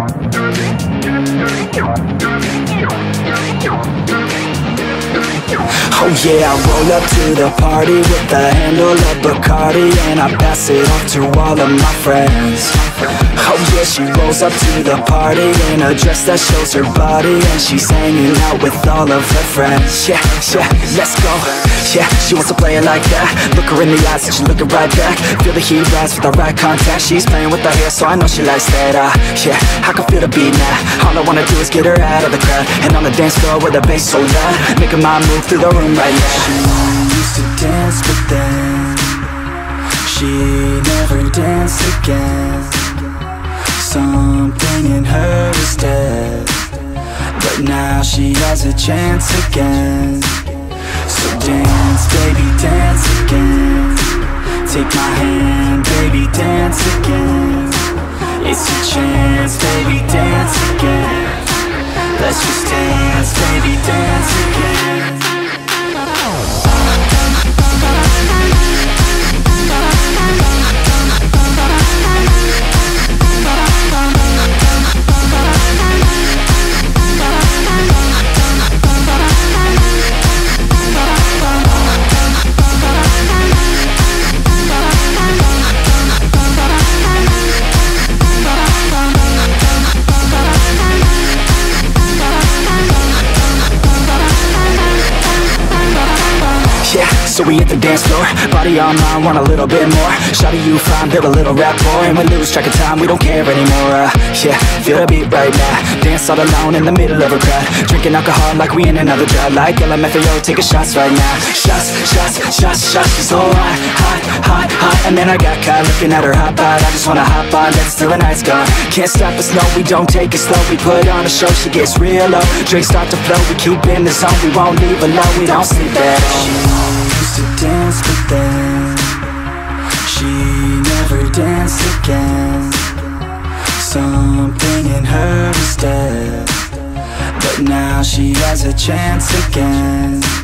Oh yeah, I roll up to the party with a handle of Bacardi And I pass it off to all of my friends she rolls up to the party in a dress that shows her body And she's hanging out with all of her friends. Yeah, yeah, let's go. Yeah, she wants to play it like that. Look her in the eyes and she's looking right back. Feel the heat rise with the right contact. She's playing with her hair so I know she likes that. Uh, Yeah, I can feel the beat now. All I wanna do is get her out of the crowd. And on the dance floor with the bass so loud. Making my move through the room right now. She used to dance but then She never danced again she has a chance again. So dance, baby, dance again. Take my hand, baby, dance again. It's your chance, baby, dance again. Let's just dance, so we hit the dance floor. Body on mine, want a little bit more. Shawty, you fine, build a little rapport And we lose track of time, we don't care anymore. Uh, Yeah, feel the beat right now. Dance all alone in the middle of a crowd. Drinking alcohol like we in another drought Like LMFAO, taking shots right now. Shots, shots, shots, shots She's so hot, hot, hot, hot. And then I got caught looking at her hot bod I just wanna hop on, dance till the night's gone Can't stop us, no, we don't take it slow. We put on a show, she gets real low. Drinks start to flow, we keep in the zone. We won't leave alone, we don't sleep at all then She never danced again. Something in her is dead. But now she has a chance again